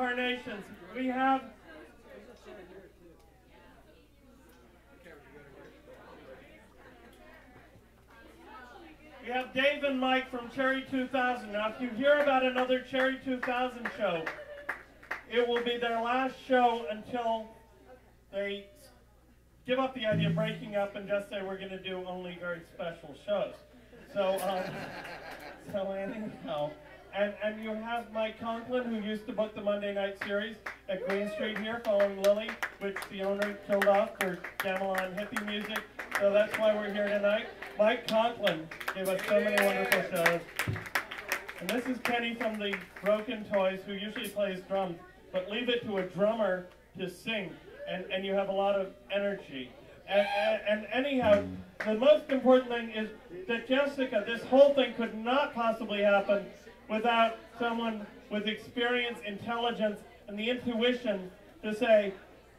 incarnations. We have We have Dave and Mike from Cherry 2000. Now, if you hear about another Cherry 2000 show, it will be their last show until they give up the idea of breaking up and just say we're going to do only very special shows. So, um, so anyhow. And, and you have Mike Conklin, who used to book the Monday night series at Green Street here, following Lily, which the owner killed off for gamelan hippie music. So that's why we're here tonight. Mike Conklin gave us so many wonderful shows. And this is Kenny from the Broken Toys, who usually plays drums, but leave it to a drummer to sing, and, and you have a lot of energy. And, and, and anyhow, the most important thing is that Jessica, this whole thing could not possibly happen without someone with experience, intelligence, and the intuition to say,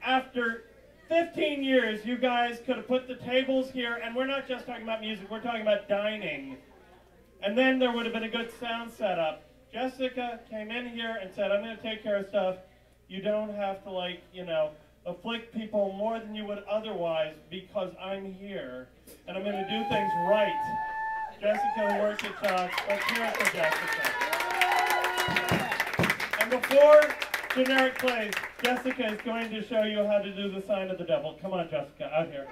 after 15 years, you guys could have put the tables here, and we're not just talking about music, we're talking about dining. And then there would have been a good sound setup. Jessica came in here and said, I'm going to take care of stuff. You don't have to, like, you know, afflict people more than you would otherwise because I'm here. And I'm going to do things right. Jessica at Let's hear it for Jessica. And before generic plays, Jessica is going to show you how to do the sign of the devil. Come on, Jessica, out here.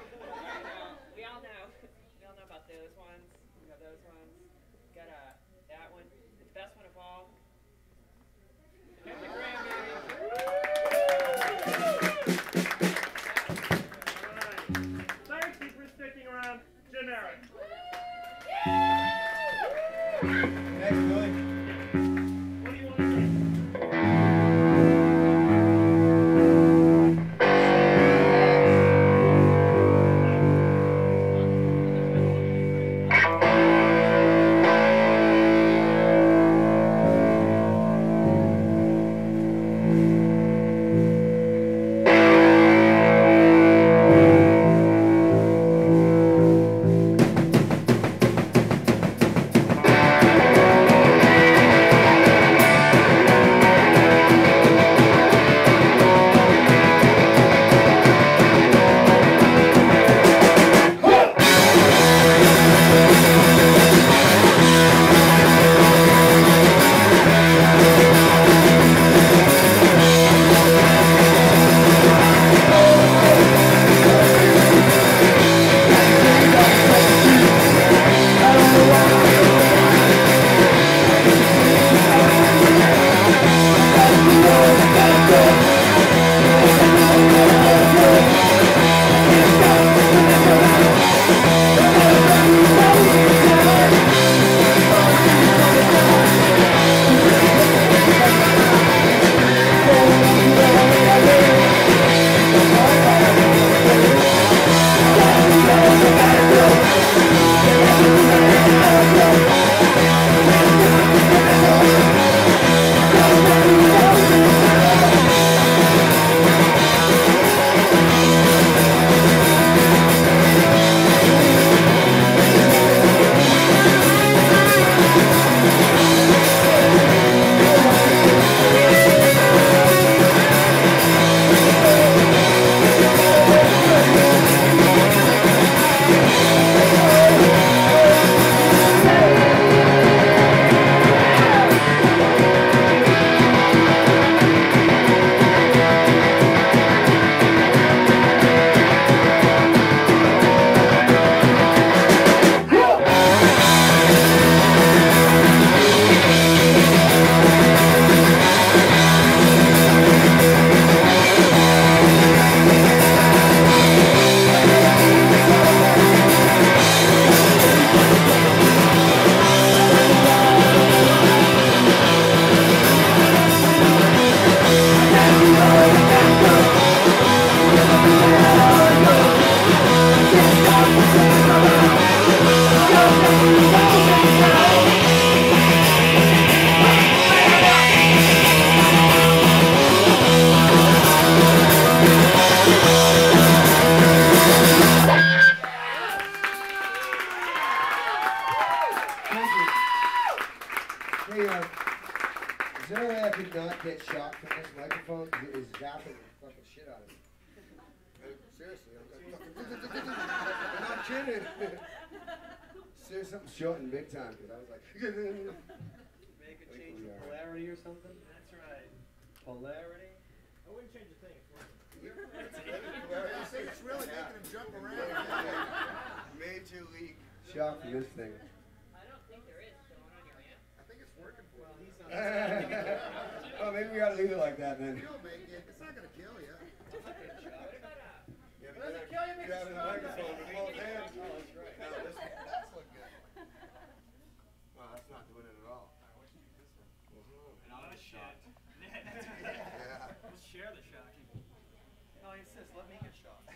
Not get shocked from this microphone, it is zapping the fucking shit out of me. Seriously, I'm like, fucking- I'm not kidding. Seriously, something shorting big time because I was like, Make a change we of polarity or something? That's right. Polarity? I wouldn't change a thing. It's working. It's really making him jump around. major league shock from this thing. I don't think there is going on your amp. I think it's working for Well, him. he's not. oh, maybe we gotta leave it like that then. You'll make it. It's not gonna kill you. What about? Yeah, Does it kill you, makes Grabbing it the microphone with both hands. Oh, that's right. No, this, that's look good. Well, that's not doing it at all. Mm-hmm. And I'll get shocked. Yeah. Let's share the shocking. No, he says, let me get shocked.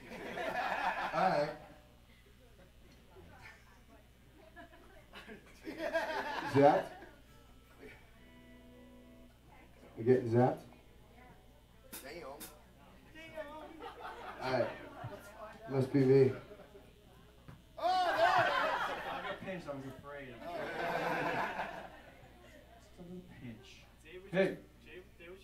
All right. Zapped? You getting zapped? Damn. Alright. Must be me. Oh, there I got pinched, I was afraid. Just a little pinch. Dave was Hey. just, Dave, Dave was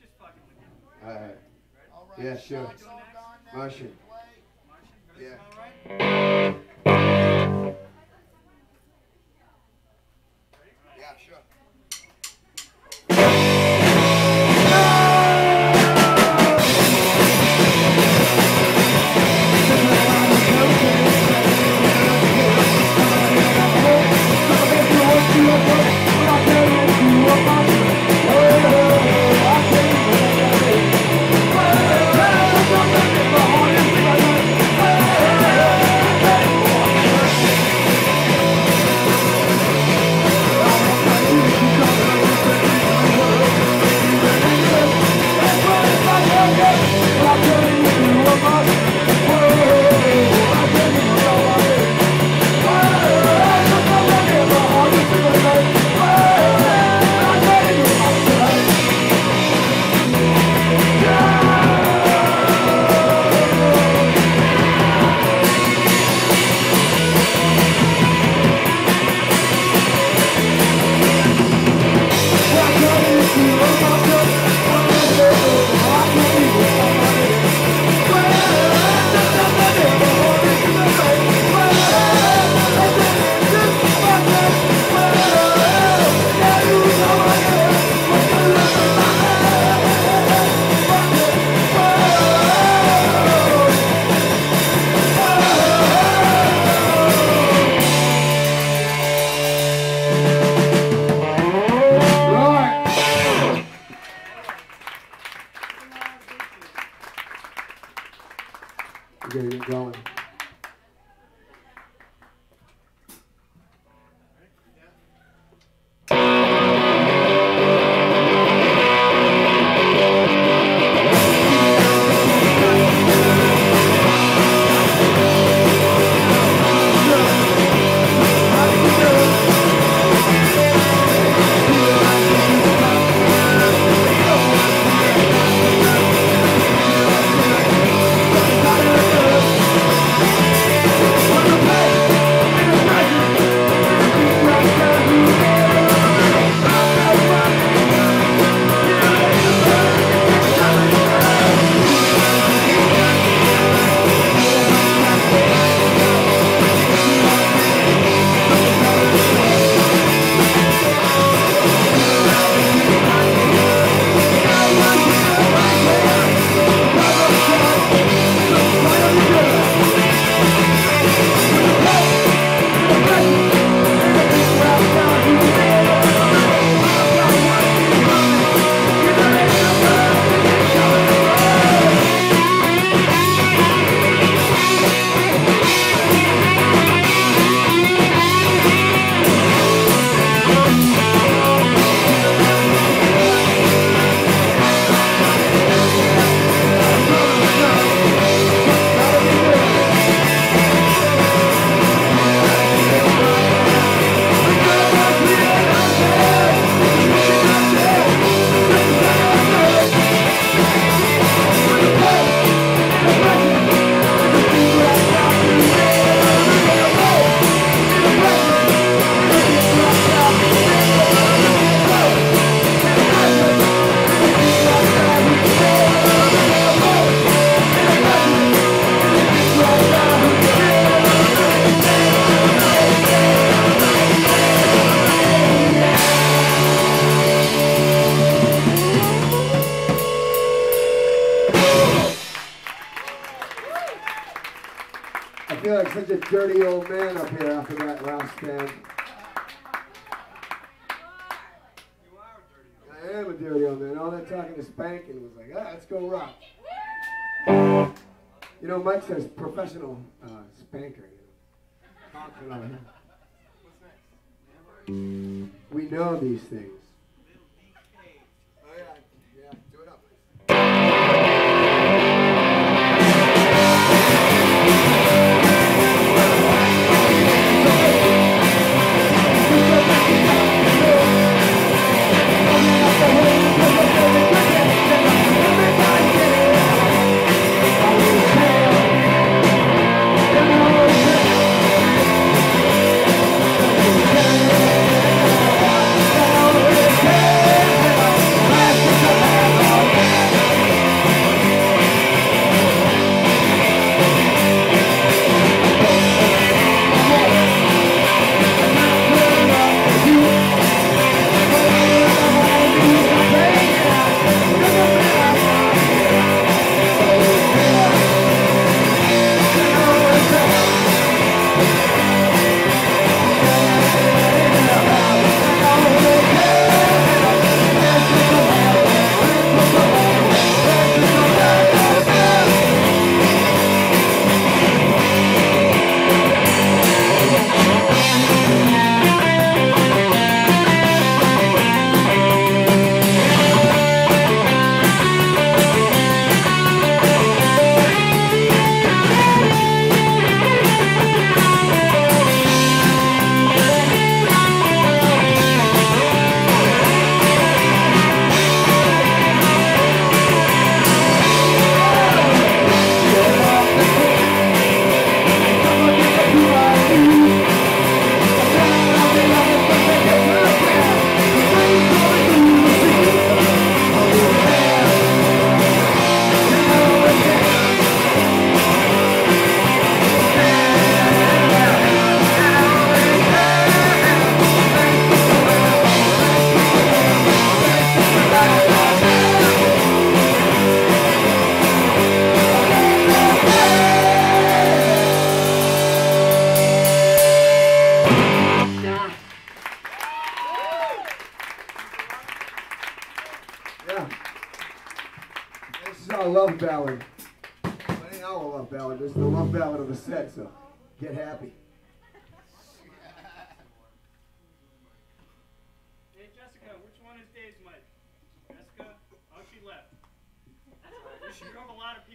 You know, Mike says professional uh, spanker. You know. We know these things.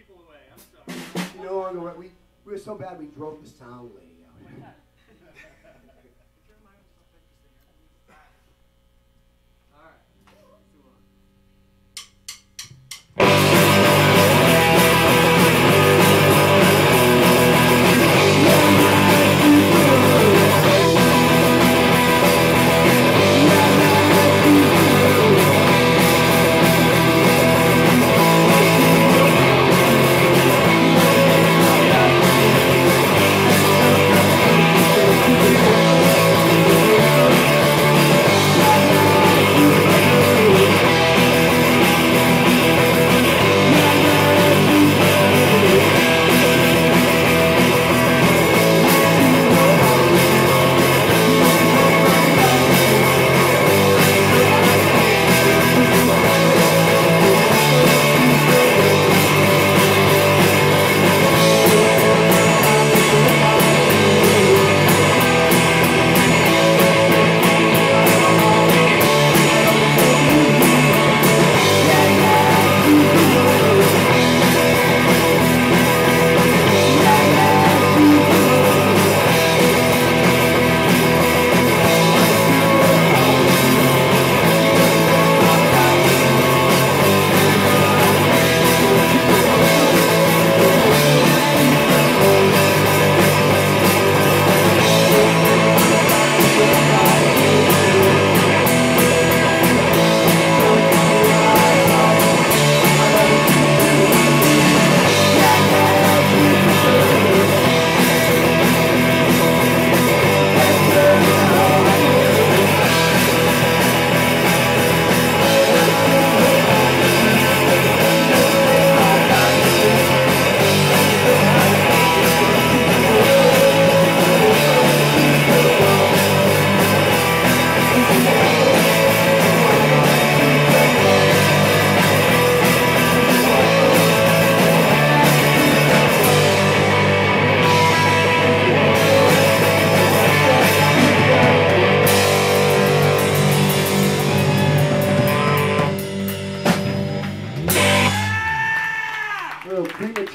people away. I'm sorry. You know, we, we were so bad we drove this town lady out. Oh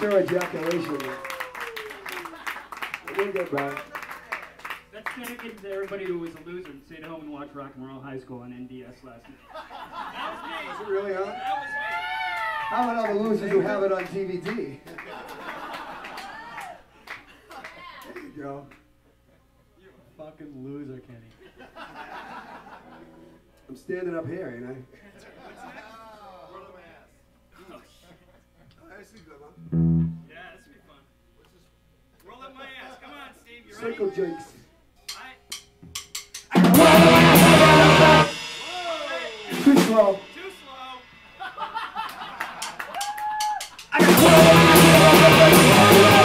sure ejaculation. Way to go, That's dedicated to everybody who was a loser and stayed home and watched Rock and Roll High School on NDS last night. That was me. Was it really, huh? That was me. How about all the losers who have it on DVD? there you go. You're a fucking loser, Kenny. I'm standing up here, ain't I? Yeah, this will be fun. Roll up my ass. Come on, Steve. You ready? Circle jinx. I... Too slow. Too slow.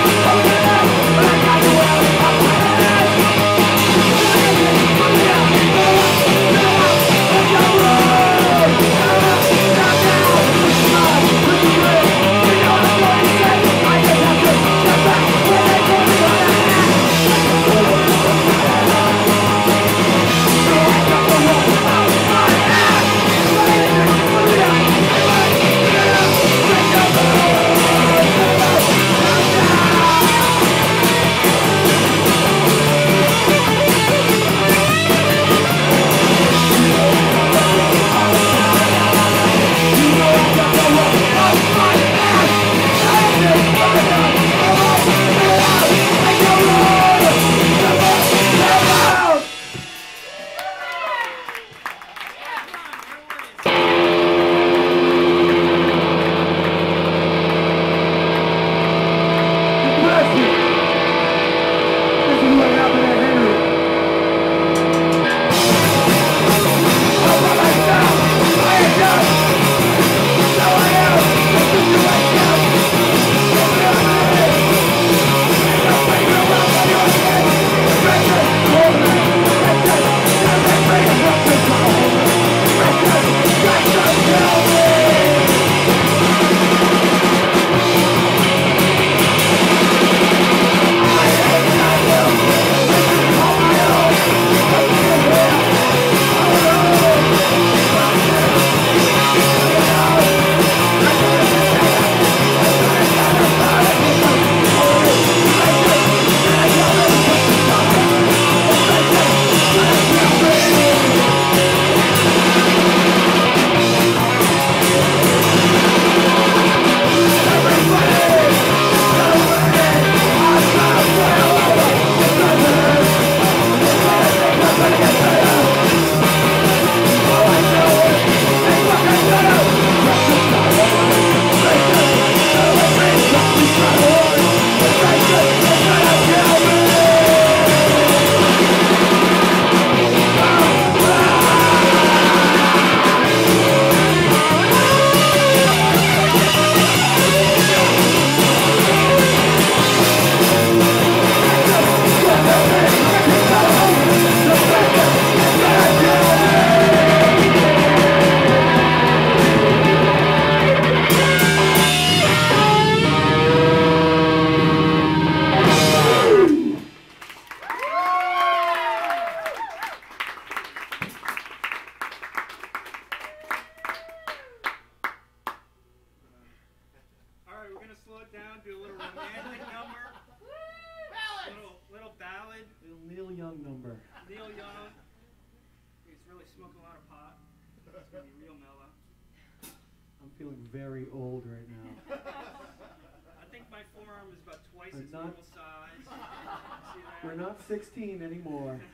very old right now. I think my forearm is about twice We're its not- normal size. See that? We're not 16 anymore.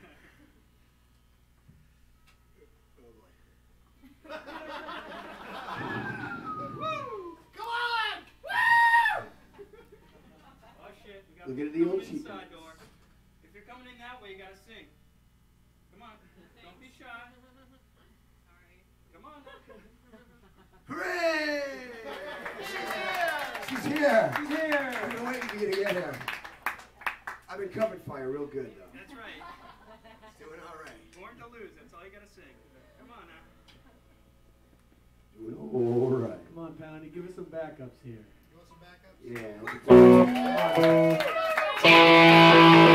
Oh shit, we got Look at the old coming cheap inside ones. door. If you're coming in that way, you gotta sing. Come on, don't be shy. Come on. Hooray! She's here. She's here. I've been waiting for you to get here. I've been covering fire real good, though. That's right. Doing all right. Born to lose. That's all you gotta sing. Come on now. Doing all right. Come on, Poundy, give us some backups here. You want some backup? Yeah.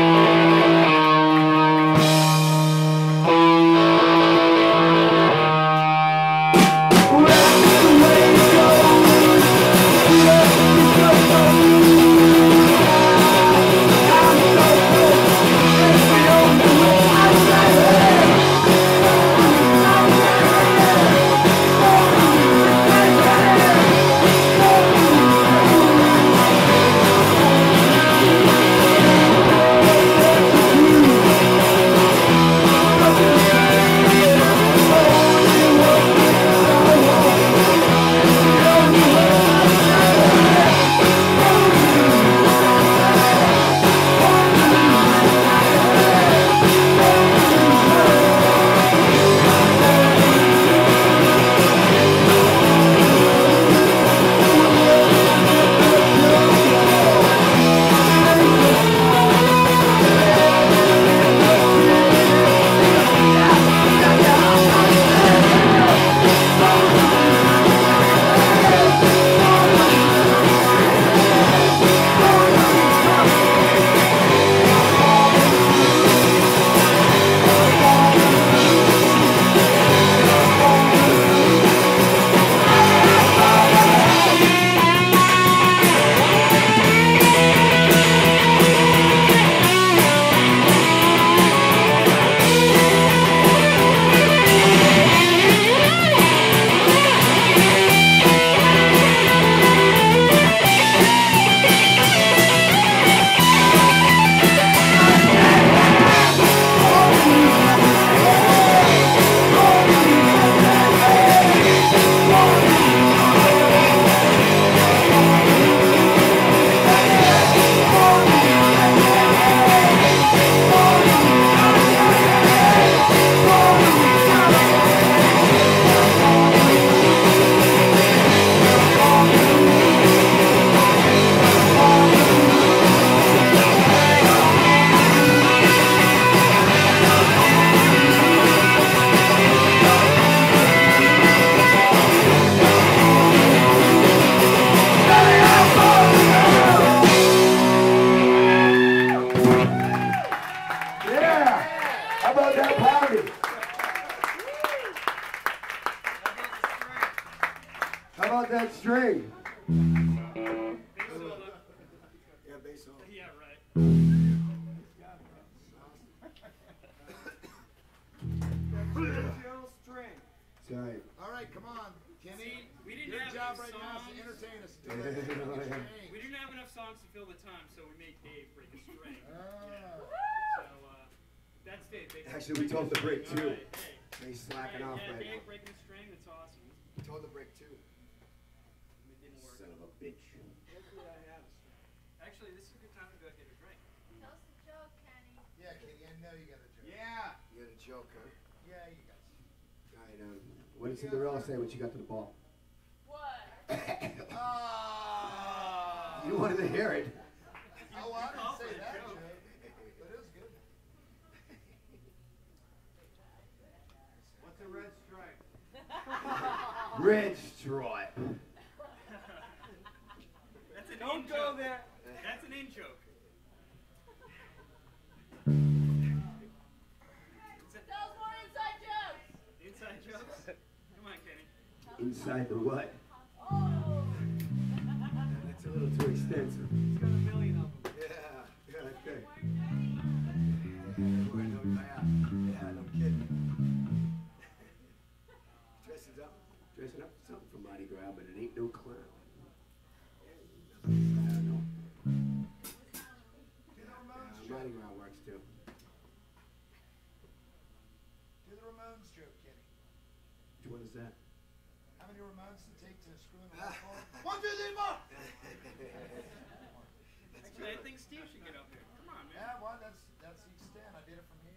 Actually, we breaking told the break string. too. All right, hey. He's slacking All off yeah, right Dave now. breaking a string. That's awesome. We told the break too. It didn't work. Son of a bitch. Actually, this is a good time to go get a drink. Tell us a joke, Kenny. Yeah, Kenny, I know you got a joke. Yeah. You got a joke, huh? Yeah, you got All right, um, what did Cinderella say when she got to the ball? What? Ah. You wanted to hear it. Oh, I didn't called say for a that joke. joke, but it was good. What's a red stripe? Red stripe. That's an Don't go there. That's an in joke. It's a- Tell us more inside jokes. Inside jokes. Come on, Kenny. Inside the what? Oh. That's a little too extensive. He's got a million How many it take to screw in the? One, two, three, four. Actually, I think Steve should get up here. Come on, man. Yeah, well, that's that's the extent. I did it from here.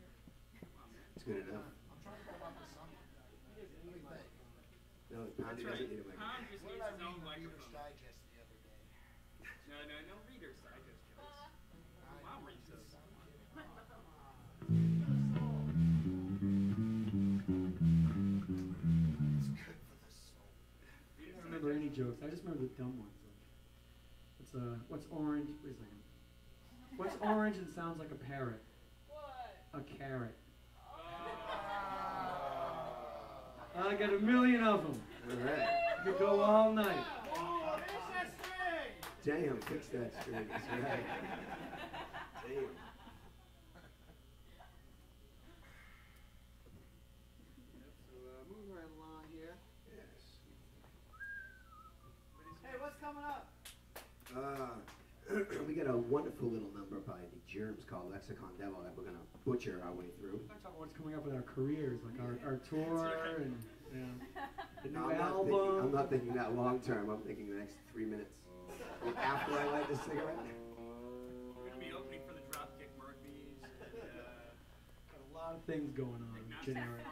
Come on, man. It's good enough. I'm trying to go about this something. What do you think? No, That's doesn't need a microphone. Tom just What needs I his read own in the Reader's microphone. Digest the other day? No, no, no Reader's Digest jokes. Jokes. I just remember the dumb ones. What's uh, what's orange? Wait a second. What's orange and sounds like a parrot? What? A carrot. I got a million of them. All right. Could go all night. Oh, there's that string. Damn, fix that string. That's right. Damn. So, uh, moving right along here. Yes. Hey, what's coming up? Uh, we got a wonderful little number by the Germs called Lexicon Devil that we're gonna butcher our way through. Talk about what's coming up with our careers, like our, our tour and yeah, the new No, I'm, not album. thinking, I'm not thinking that long term. I'm thinking the next three minutes. After I light the cigarette. We're gonna be opening for the Dropkick Murphys. And, uh, Got a lot of things going on. Generic.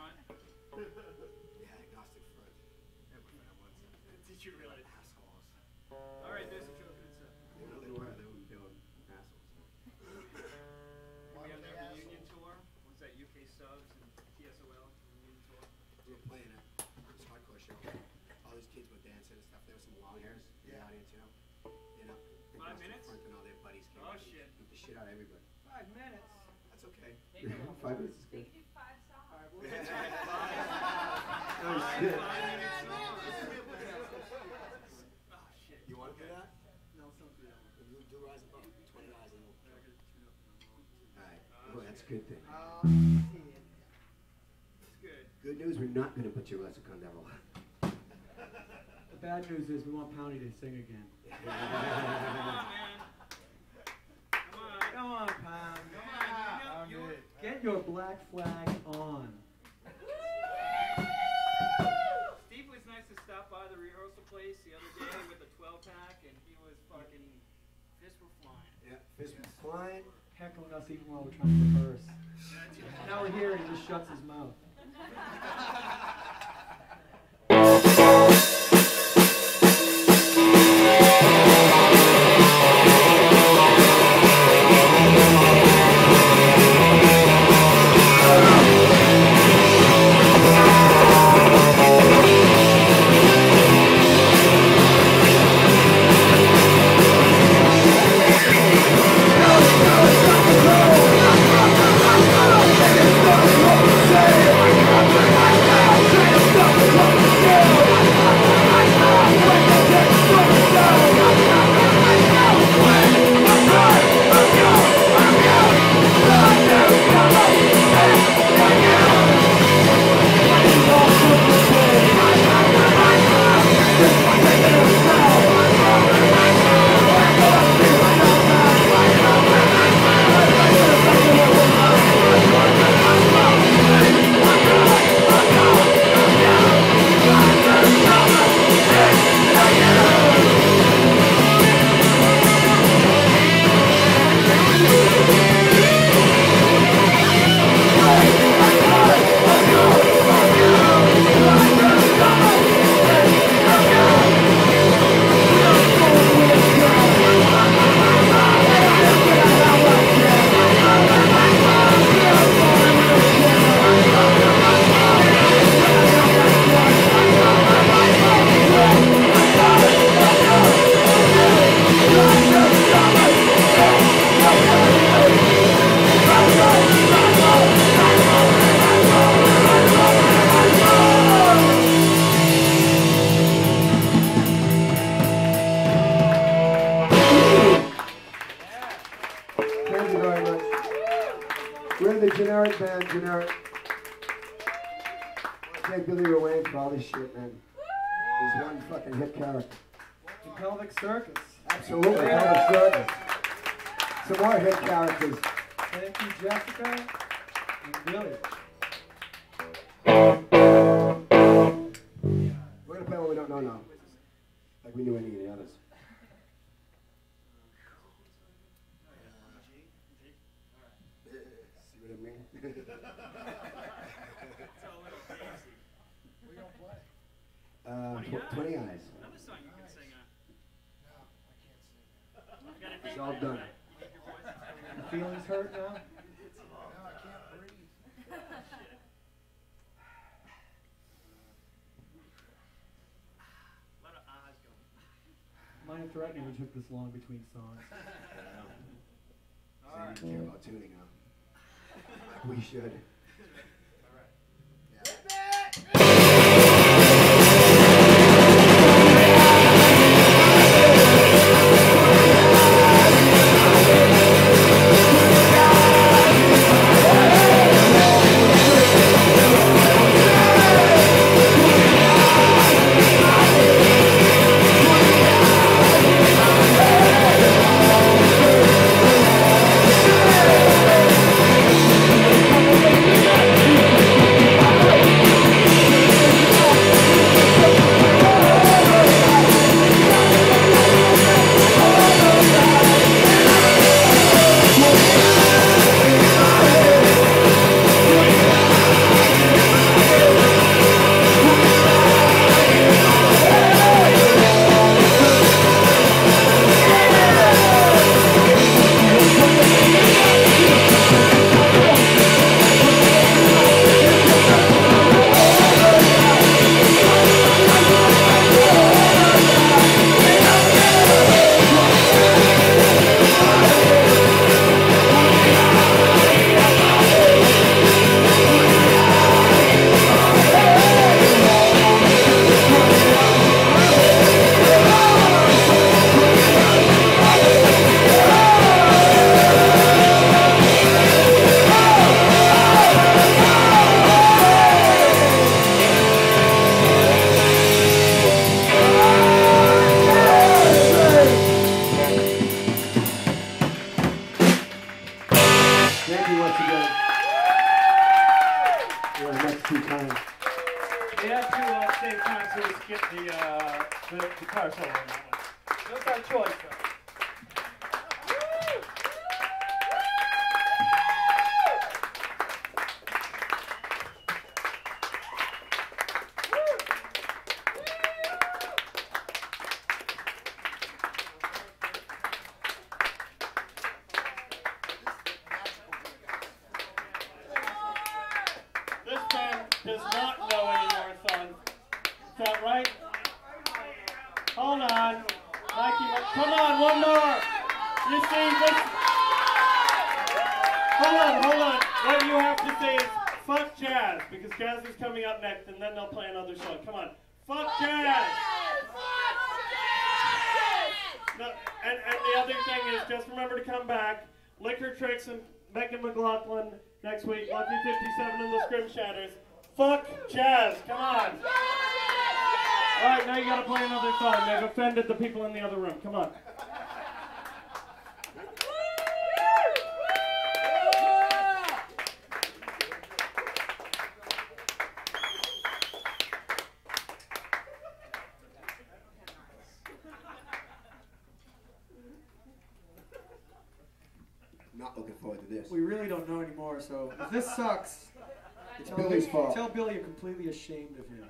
Five minutes. That's okay. They Five minutes is They good. can do five songs. All right, we'll That's get right, back. five. Oh, Five shit. songs. Oh, shit. You want to do that? No, don't do that one. You do rise above. Twenty dollars a little. I gotta tune up my volume. All right. Ah, well, that's a good thing. It's ah, good. Good news. We're not gonna put your lexicon devil. The bad news is we want Poundy to sing again. Come on, man. Come on. Come Pam. Come on. You ah. know, you Get your black flag on. Steve was nice to stop by the rehearsal place the other day with a 12 pack, and he was fucking fists were flying. Yeah. Fist was flying. Heckling us even while we're trying to rehearse. Now we're here, and he just shuts his mouth. tw- 20 eyes. Another song you can sing on. It's all done. Your feelings hurt now? A lot of ahs going. Mine threatening we took this long between songs. So you didn't care about tuning, huh? We should. Next week. Lucky 57 and the Scrim Shatters. Fuck jazz. Come on. All right, now you gotta play another song. They've offended the people in the other room. Come on. Looking forward to this. We really don't know anymore, so if this sucks, It's tell, Billy's Billy, fault. tell Billy you're completely ashamed of him.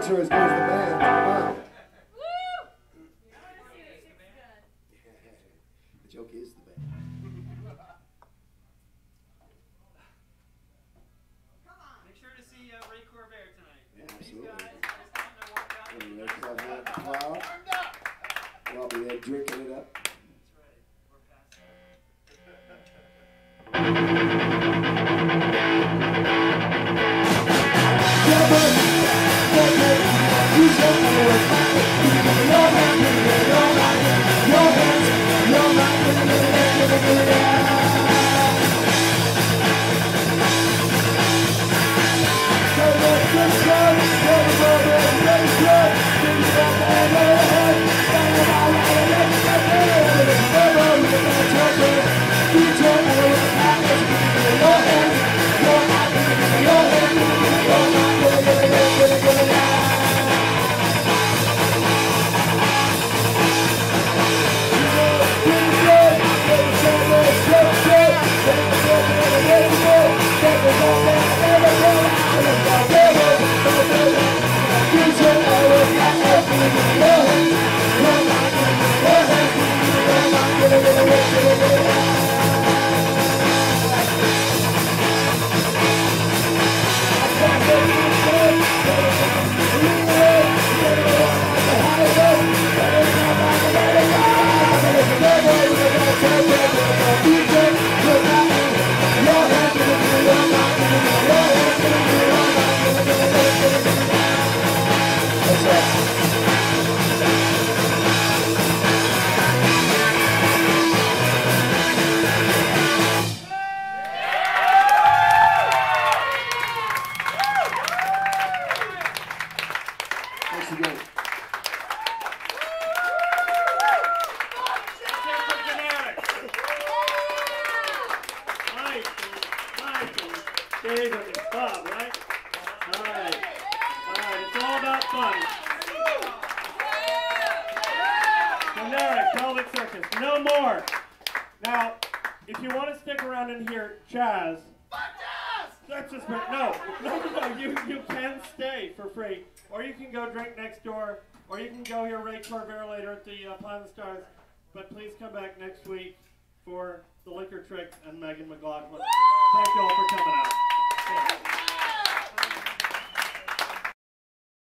answer is どうも。Nick Barbera later at the uh, Planet Stars. But please come back next week for the liquor trick and Megan McLaughlin. Thank you all for coming out.